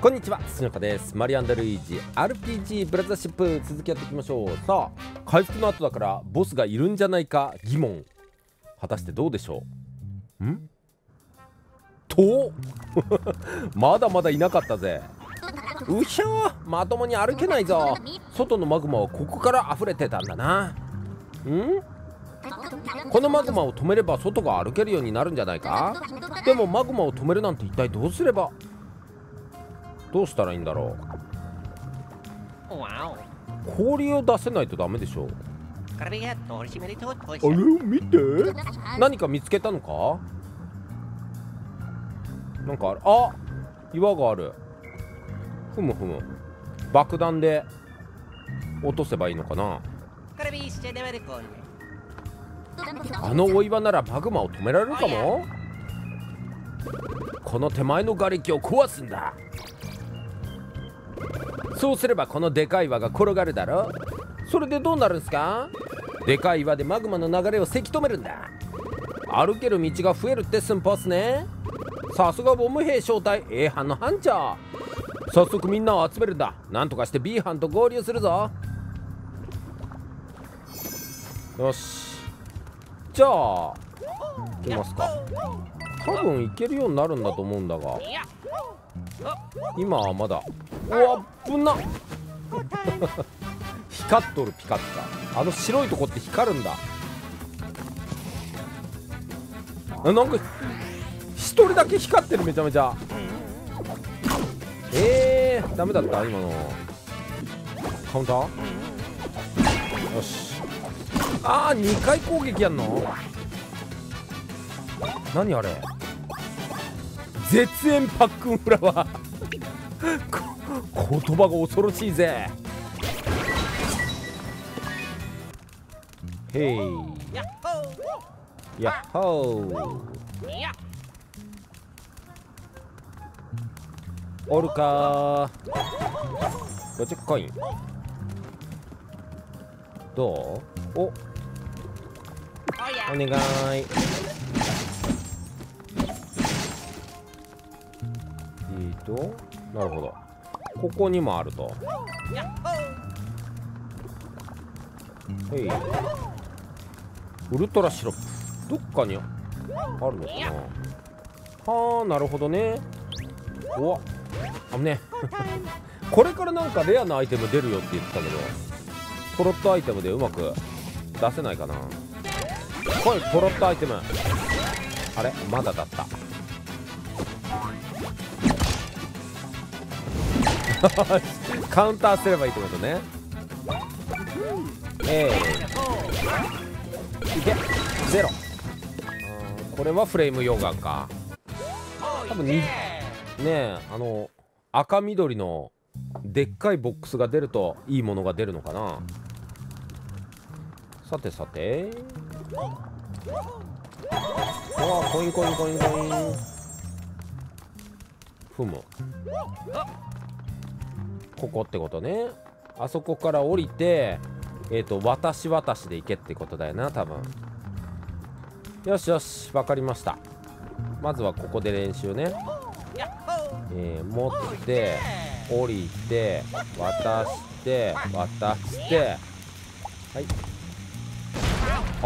こんにちは、すのかです。マリアンダルイージ RPG ブラザーシップ続きやっていきましょう。さあ、回復の後だからボスがいるんじゃないか疑問。果たしてどうでしょう？ん？と？まだまだいなかったぜ。うひゃーまともに歩けないぞ。外のマグマはここから溢れてたんだな。ん？このマグマを止めれば外が歩けるようになるんじゃないか？でもマグマを止めるなんて一体どうすればどうしたらいいんだろう？氷を出せないとダメでしょあれ？見て？何か見つけたのか？なんかある。あ岩がある。ふむふむ。爆弾で落とせばいいのかな？あのお岩ならマグマを止められるかも。この手前の瓦礫を壊すんだそうすればこのでかい岩が転がるだろ。それでどうなるんすか？でかい岩でマグマの流れをせき止めるんだ。歩ける道が増えるって寸法っすね。さすがボム兵正体 A 班の班長。早速みんなを集めるんだ。なんとかして B 班と合流するぞ。よし。じゃあ行きますか。多分行けるようになるんだと思うんだが。今はまだ。うわ危な。光っとるピカピカ。あの白いとこって光るんだ。あなんか一人だけ光ってるめちゃめちゃ。えー、ダメだった今の。カウンター？よし。ああ2回攻撃やんの？何あれ？絶縁パックンフラワー 言葉が恐ろしいぜ。へいやっほー。おるか。ー50コインどう？お。お願い。と。なるほど。ここにもあると。はい。ウルトラシロップ。どっかにあるのかな。はあなるほどね。おわ。あね これからなんかレアなアイテム出るよって言ってたけどポロットアイテムでうまく出せないかな。来いポロットアイテム。あれまだだったカウンターすればいいってことね。えいけ。ゼロ。これはフレーム溶岩か。多分にねえあの赤緑のでっかいボックスが出るといいものが出るのかな。さてさて。あコインコインコインコイン。ふむ。ここってことね。あそこから降りてえっ、ー、と私私で行けってことだよな多分。よしよし分かりました。まずはここで練習ね。えー、持って降りて渡して渡して。はい。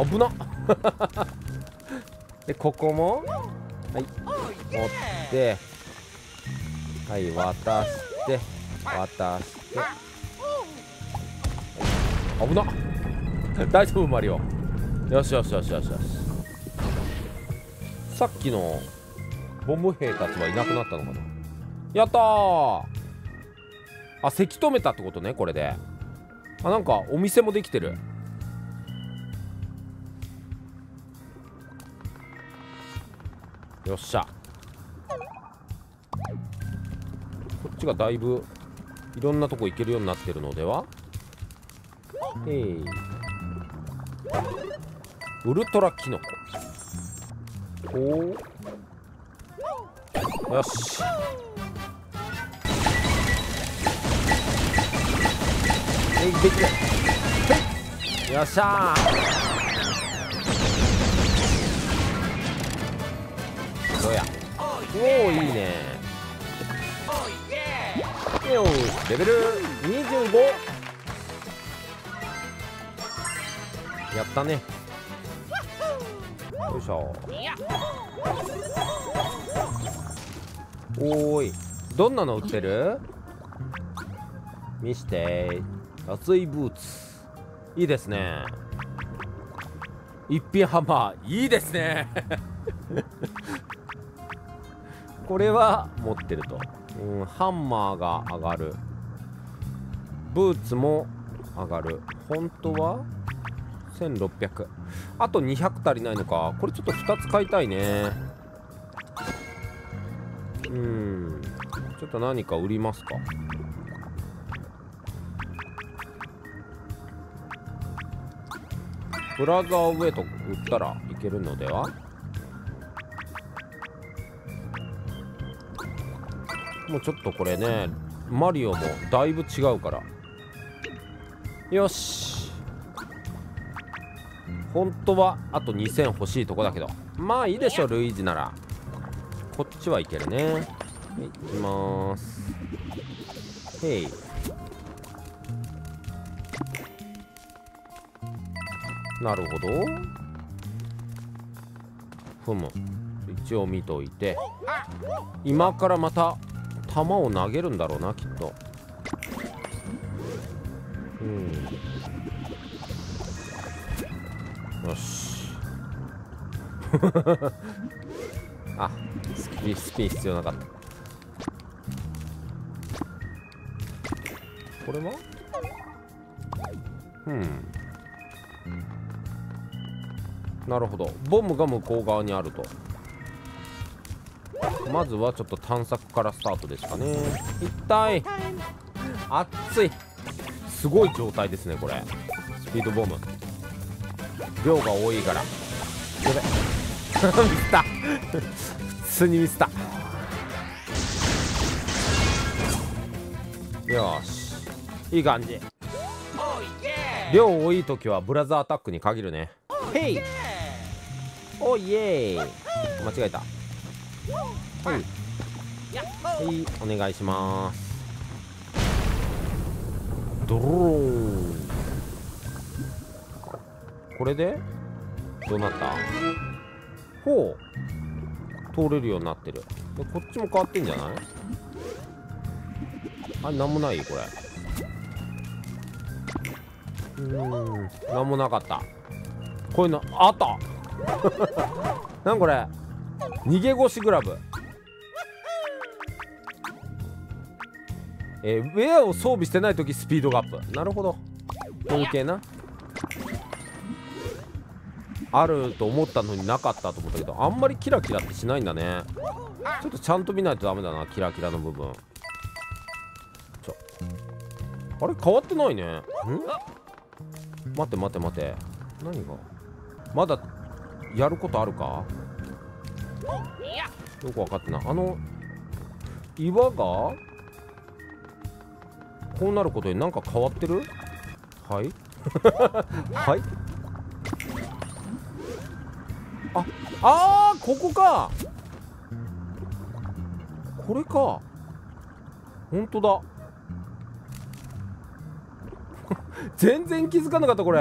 危な でここもはい持ってはい渡して。渡して。危な大丈夫マリオ。よしよしよしよしよし。さっきのボム兵たちはいなくなったのかな？やったー！あせき止めたってことねこれで。あなんかお店もできてる。よっしゃ。こっちがだいぶいろんなとこ行けるようになってるのでは？えい。ウルトラキノコ。おおよし。えいできるよっしゃー。どうや？おおいいね。よしレベル25やったね。よいしょ。おーい。どんなの売ってる？見して。熱いブーツ。いいですね。一品ハンマー。いいですね。これは持ってると、うん、ハンマーが上がる。ブーツも上がる。本当は1600あと200足りないのか。これちょっと2つ買いたいね。うん。ちょっと何か売りますか。ブラザーウェイト売ったらいけるのでは？もうちょっとこれねマリオもだいぶ違うから。よし。本当はあと2000欲しいとこだけど。まあいいでしょルイージなら。こっちはいけるね。はい行きます。へい。なるほど。ふむ。一応見といて。今からまた球を投げるんだろうなきっと。うん。よし。あスピスピン必要なかった。これは？うん。なるほど。ボムが向こう側にあると。まずはちょっと探索からスタートですかね。痛い熱いすごい状態ですねこれ。スピードボム。量が多いから。やべ。ミスった。普通にミスった。よし。いい感じ。量多い時はブラザーアタックに限るね。ヘイ。おイエーイ。間違えたはい。はい。お願いします。ドローこれで？どうなった？ほう。通れるようになってる。でこっちも変わってんじゃない？あなんもないこれ。うん。なんもなかった。こういうのあった。なんこれ？逃げ腰グラブ。えー、ウェアを装備してない時スピードがアップ。なるほど。こういう系な。あると思ったのになかったと思ったけどあんまりキラキラってしないんだね。ちょっとちゃんと見ないとダメだなキラキラの部分。ちょ。あれ変わってないね。ん？待って待って待って。何が？まだやることあるか？よく分かってない。あの岩が？こうなることに何か変わってる？はい？はい？ああーここか！これか！本当だ。全然気づかなかったこれ。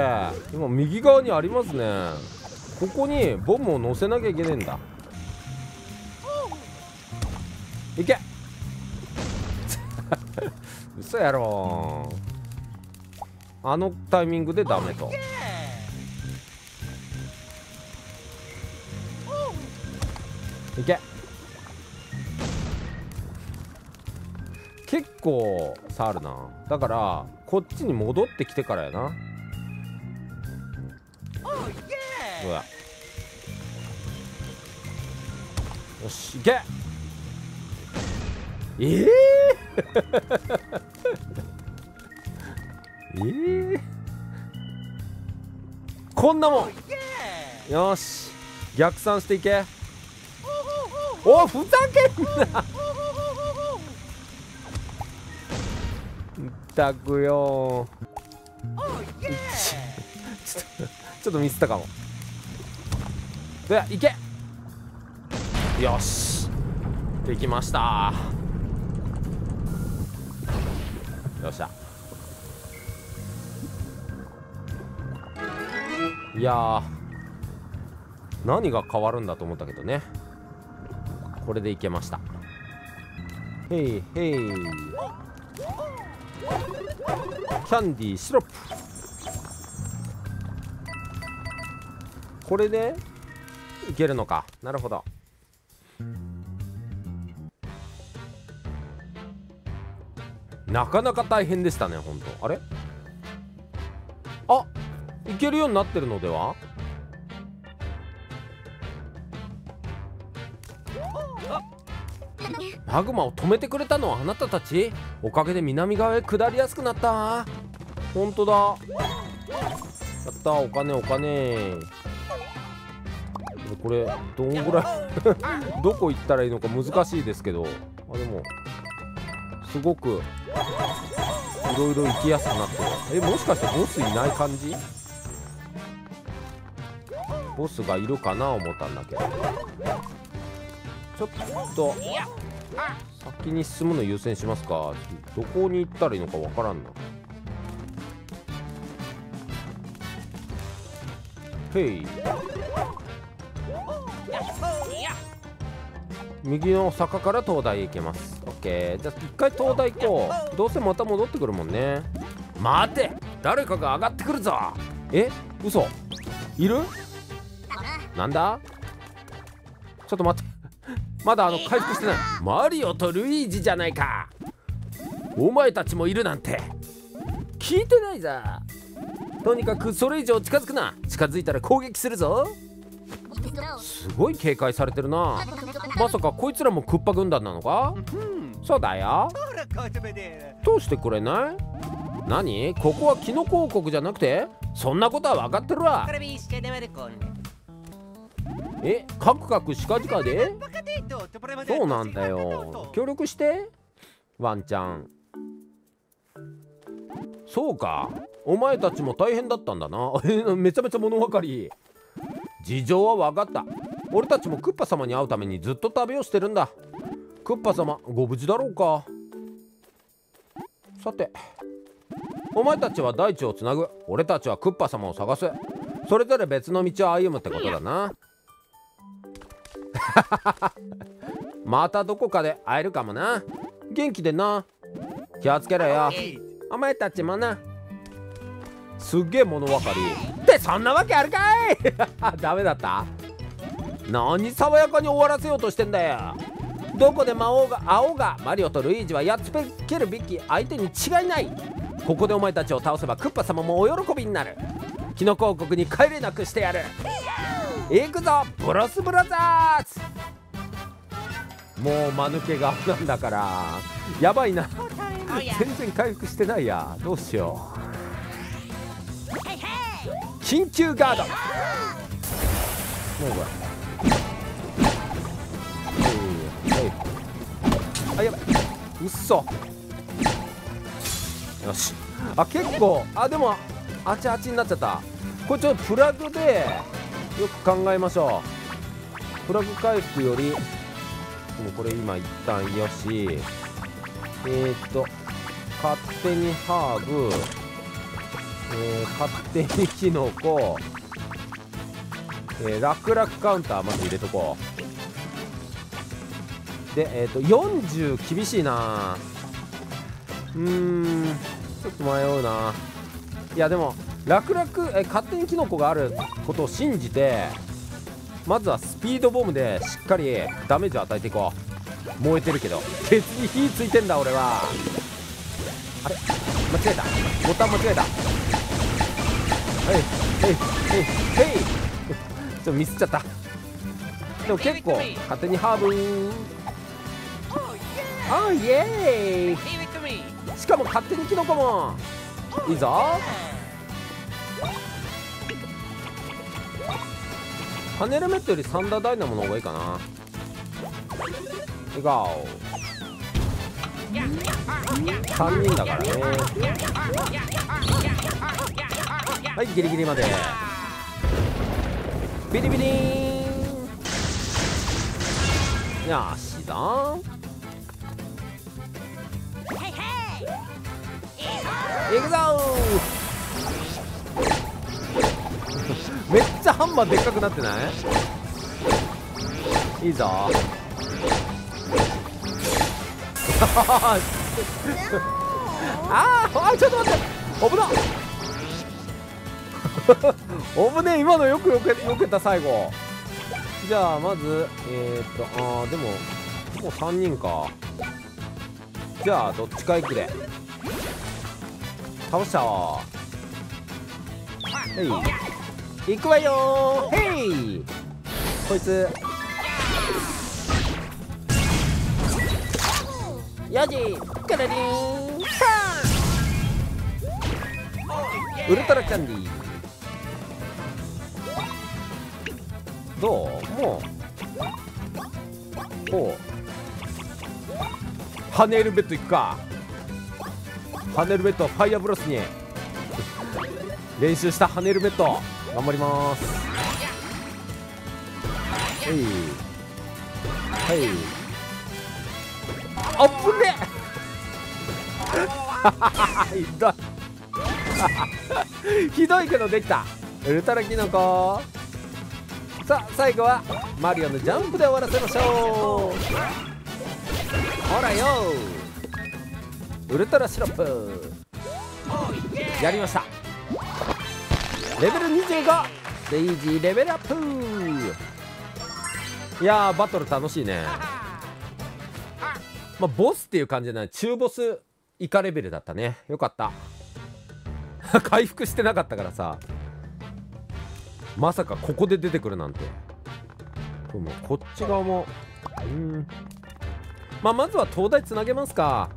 今右側にありますね。ここにボムを乗せなきゃいけねえんだ。いけ嘘やろ。あのタイミングでダメと。いけ。結構差あるな。だからこっちに戻ってきてからやな。うわ。よしいけ。ええー、えー、こんなもん。よし。逆算していけ。おふざけんな。ったくよちょっとちょっとミスったかも。でいけ。よし。できました。よっしゃ。いや何が変わるんだと思ったけどね。これでいけました。へいへいキャンディーシロップ。これでいけるのか。なるほど。なかなか大変でしたね本当。あれ？あいけるようになってるのでは？マグマを止めてくれたのはあなたたち？おかげで南側へ下りやすくなった。本当だ。やったお金お金。これどんぐらい？どこ行ったらいいのか難しいですけど。あでもすごくいろいろ行きやすくなってる。えもしかしてボスいない感じ？ボスがいるかな思ったんだけど。ちょっと先に進むの優先しますか。どこに行ったらいいのかわからんな。へい右の坂から東大へ行けます。オッケーじゃあ一回東大行こう。どうせまた戻ってくるもんね。待て。誰かが上がってくるぞ。え？嘘。いる？なんだ？ちょっと待って。まだあの回復してない。マリオとルイージじゃないか。お前たちもいるなんて。聞いてないぞとにかくそれ以上近づくな。近づいたら攻撃するぞ。すごい警戒されてるなまさかこいつらもクッパ軍団なのか？そうだよ。どうしてくれない？何？ここはキノコ王国じゃなくて？そんなことは分かってるわ。えカクカクシカジカで。そうなんだよ。協力して。ワンちゃん。そうか。お前たちも大変だったんだな。めちゃめちゃ物分かり事情は分かった。俺たちもクッパ様に会うためにずっと旅をしてるんだ。クッパ様ご無事だろうか。さてお前たちは大地をつなぐ。俺たちはクッパ様を探す。それぞれ別の道を歩むってことだな。またどこかで会えるかもな。元気でな。気をつけろよ。お前たちもなすっげえ物分かりってそんなわけあるかい。ダメだった？何爽やかに終わらせようとしてんだよ。どこで魔王が青がマリオとルイージはやっつけるべき相手に違いない。ここでお前たちを倒せばクッパ様もお喜びになる。キノコ王国に帰れなくしてやる。行くぞブロスブラザーズ。もう間抜け顔なんだからやばいな。全然回復してないや。どうしよう緊急ガード。あやばい。うっそ。よし。あ結構。あでもあちあちになっちゃった。これちょっとプラグでよく考えましょう。プラグ回復よりもうこれ今一旦よし。えー、っと勝手にハーブ、えー、勝手にキノコ、えー、楽々カウンターまず入れとこう。でえー、と40厳しいな。うーんちょっと迷うな。いやでも楽々え勝手にキノコがあることを信じてまずはスピードボムでしっかりダメージを与えていこう。燃えてるけど。鉄に火ついてんだ俺は。あれ？間違えた。ボタン間違えた。はいはいはいちょっとミスっちゃった。でも結構勝手にハーブ。あイエーイ。しかも勝手にキノコも。いいぞ。パネルメットよりサンダーダイナモの方がいいかな。笑顔。3人だからね。はいギリギリまで。ビリビリンよしだくぞ。めっちゃハンマーでっかくなってない？いいぞ。あーあちょっと待って。危な 危ね今のよくよけよけた最後。じゃあまずえー、っとあーでももう3人か。じゃあどっちか行くで倒した。へい行くわよ。へいこいつ。よじカラリンウルトラキャンディー。どう？もう。ほう。ハネルベッド行くか。ハネルベッドファイアブロスに。練習したハネルベッド頑張ります。はい。はい。あっぶね ひどい。ひどいけどできた。ウルトラキノコ。さあ最後はマリオのジャンプで終わらせましょう。ほらよ。ウルトラシロップ。やりました。レベル25デイジーレベルアップ。いやーバトル楽しいね。まあボスっていう感じじゃない。中ボス以下レベルだったね。よかった。回復してなかったからさ。まさかここで出てくるなんて。こもこっち側も。うん。まあまずは東大つなげますか。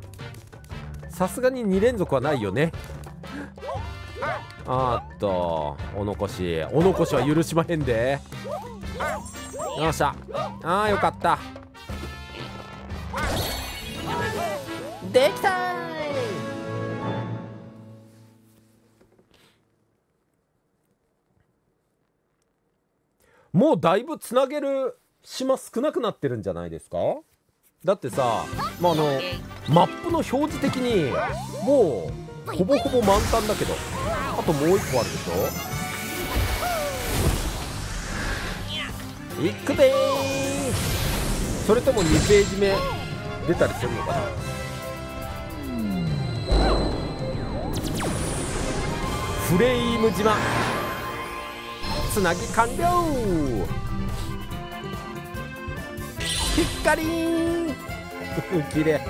さすがに2連続はないよね。あっとお残し。お残しは許しまへんで。よっしゃ。あーよかった。できたもうだいぶつなげる島少なくなってるんじゃないですか？だってさ、まあ、あのマップの表示的にもうほぼほぼ満タンだけど。あともう1個あるでしょ？いくでそれとも2ページ目出たりするのかな？フレイム島。つなぎ完了。ピッカリー。ン綺麗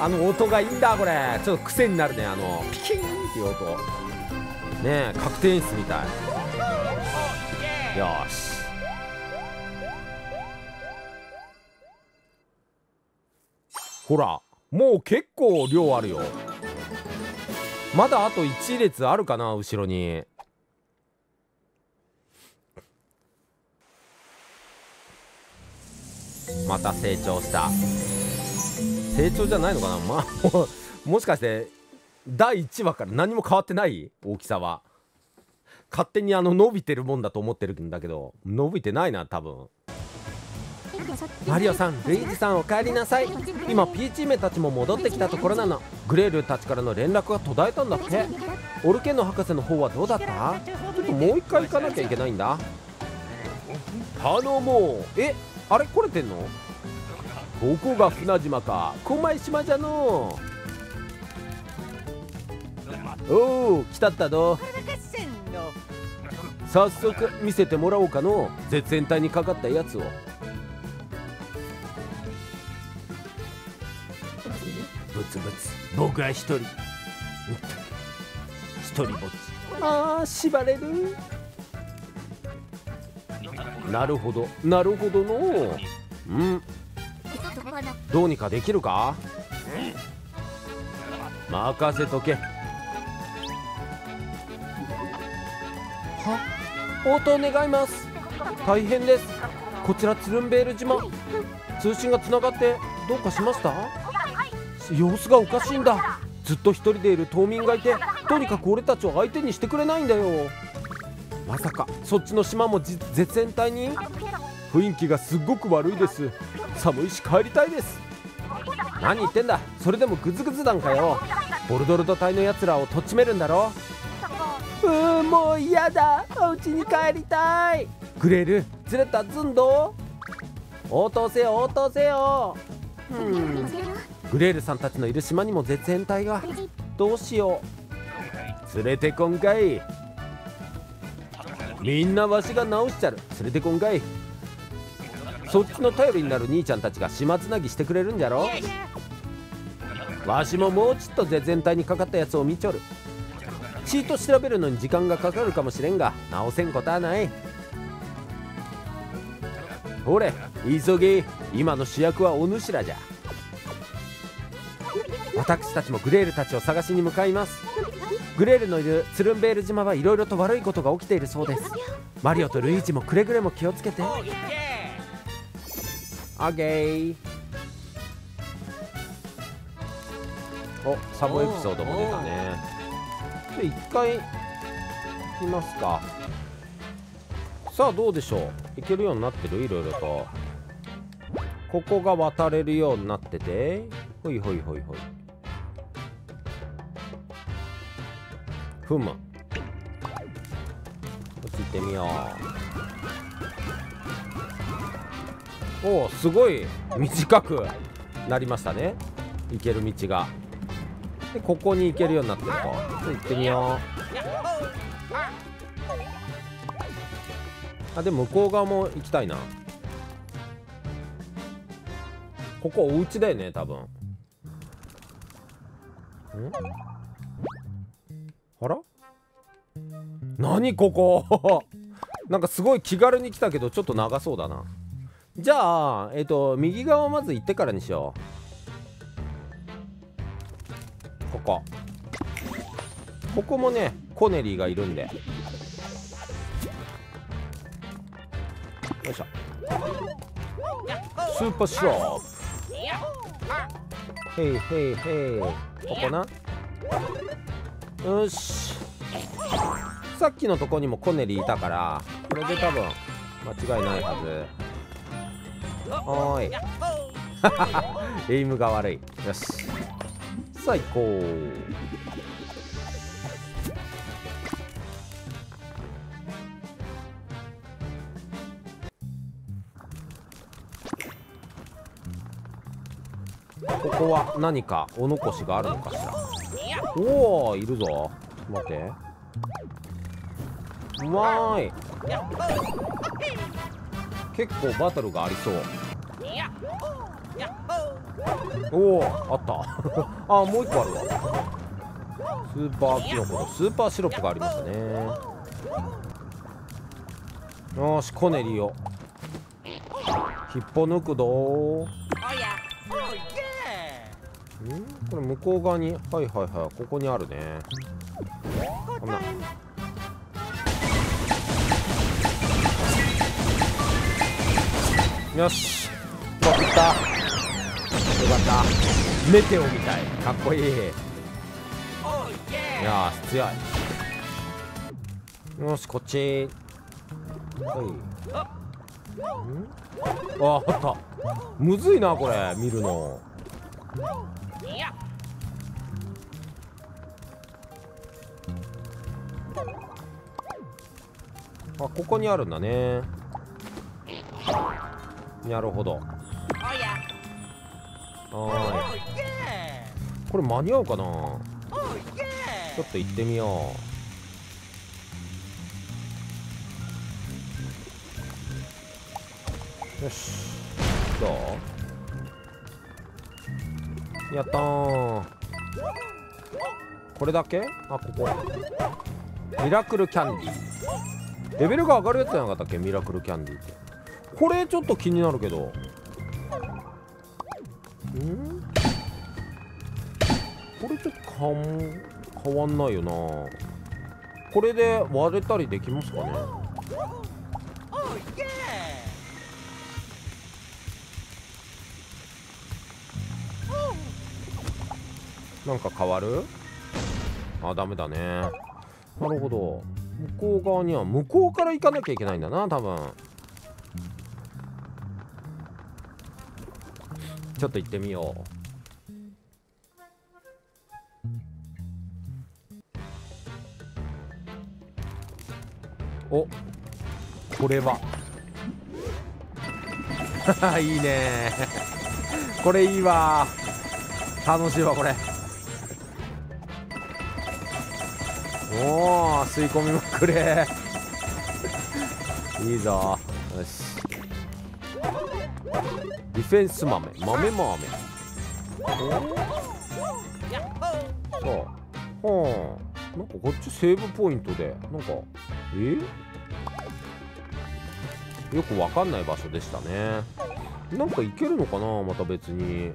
あの音がいいんだこれ。ちょっと癖になるねあのピキーンっていう音。ねえ確定演出みたい。よし。ほらもう結構量あるよ。まだあと1列あるかな後ろに。また成長した。成長じゃないのかな？まあもしかして第1話から何も変わってない？大きさは。勝手にあの伸びてるもんだと思ってるんだけど伸びてないな多分。マリオさんルイージさんお帰りなさい。今ピーチ姫たちも戻ってきたところなの。グレールたちからの連絡が途絶えたんだって。オルケンの博士の方はどうだった？ちょっともう一回行かなきゃいけないんだ。頼もう。えあれ来れてんの？ここが船島か。狛江島じゃの。おお来たったど。早速見せてもらおうかの。絶縁体にかかったやつを。ブツブツ。僕は一人。一人ぼっち。ああ縛れる。なるほど。なるほどのうん。どうにかできるか？任せとけ。は？応答願います。大変です。こちらツルンベール島。通信がつながってどうかしました？様子がおかしいんだ。ずっと一人でいる島民がいてとにかく俺たちを相手にしてくれないんだよ。まさかそっちの島も絶縁体に？雰囲気がすっごく悪いです。寒いし帰りたいです。何言ってんだ？それでもグズグズなんかよ。ボルドルド隊のやつらをとっちめるんだろ？うーんもう嫌だ。お家に帰りたい。グレールずれたずんど応答せよ応答せよ。うん。グレールさんたちのいる島にも絶縁隊が。どうしよう。連れてこんかい。みんなわしが直しちゃる。連れてこんかい。そっちの頼りになる兄ちゃんたちが島つなぎしてくれるんじゃろ。わしももうちょっと絶縁体にかかったやつを見ちょる。チート調べるのに時間がかかるかもしれんが直せんことはない。ほれ急げ。今の主役はお主らじゃ。私たちもグレールたちを探しに向かいます。グレールのいるツルンベール島はいろいろと悪いことが起きているそうです。マリオとルイージもくれぐれも気をつけて。オッケー。おサブエピソードも出たね。で一回いきますか。さあどうでしょう？いけるようになってる？いろいろと。ここが渡れるようになってて。ほいほいほいほいふむ。こっち行ってみよう。おおすごい短くなりましたね。行ける道が。でここに行けるようになってると。行ってみよう。あでも向こう側も行きたいな。ここお家だよね多分。ん？あら？何ここ？なんかすごい気軽に来たけどちょっと長そうだな。じゃあえっ、ー、と右側まず行ってからにしよう。ここ。ここもねコネリーがいるんで。よいしょ。スーパーショップへいへいへいここな。よし。さっきのとこにもコネリいたからこれで多分間違いないはず。おーい。エイムが悪い。よし。さあ行こここは何かお残しがあるのかしら？おおいるぞ。待って。うまーい。結構バトルがありそう。おおあった。あもう一個あるわ。スーパーキノコとスーパーシロップがありましたね。よしコネリを。引っぽ抜くどん？これ向こう側にはいはいはいここにあるね。こんなよし。うまくいった。よかった。メテオみたい。かっこいい。いや強い。よしこっち。はい。ああった。むずいなこれ。見るの。あここにあるんだねなるほど。はい。これ間に合うかな？ちょっと行ってみよう。よし。どう？やったー。これだけ？あここ。ミラクルキャンディー。レベルが上がるやつじゃなかったっけ？ミラクルキャンディーってこれちょっと気になるけど。ん？これちょっと変わんないよな。これで割れたりできますかね？なんか変わる？あダメだね。なるほど。向こう側には向こうから行かなきゃいけないんだな多分。ちょっと行ってみよう。おこれは。いいね。これいいわ。楽しいわこれ。おお吸い込みまくれ。いいぞ。よし。フェンス豆豆豆。そう。ほう。なんかこっちセーブポイントでなんかえ？よくわかんない場所でしたね。なんか行けるのかなまた別に。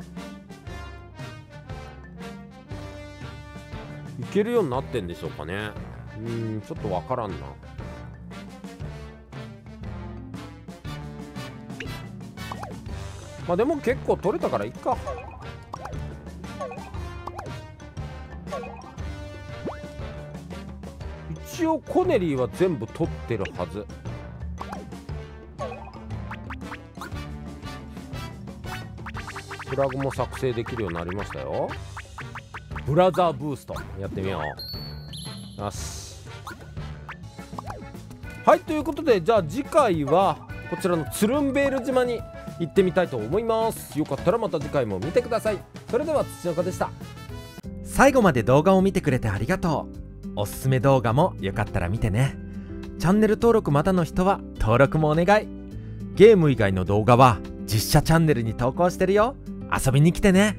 行けるようになってんでしょうかね。うんちょっとわからんなまあでも結構取れたからいっか。一応コネリーは全部取ってるはず。フラグも作成できるようになりましたよ。ブラザーブースト。やってみよう。よし。はいということでじゃあ次回はこちらのツルンベール島に行ってみたいと思います。よかったらまた次回も見てください。それでは土岡でした。最後まで動画を見てくれてありがとう。おすすめ動画もよかったら見てね。チャンネル登録まだの人は登録もお願い。ゲーム以外の動画は実写チャンネルに投稿してるよ。遊びに来てね。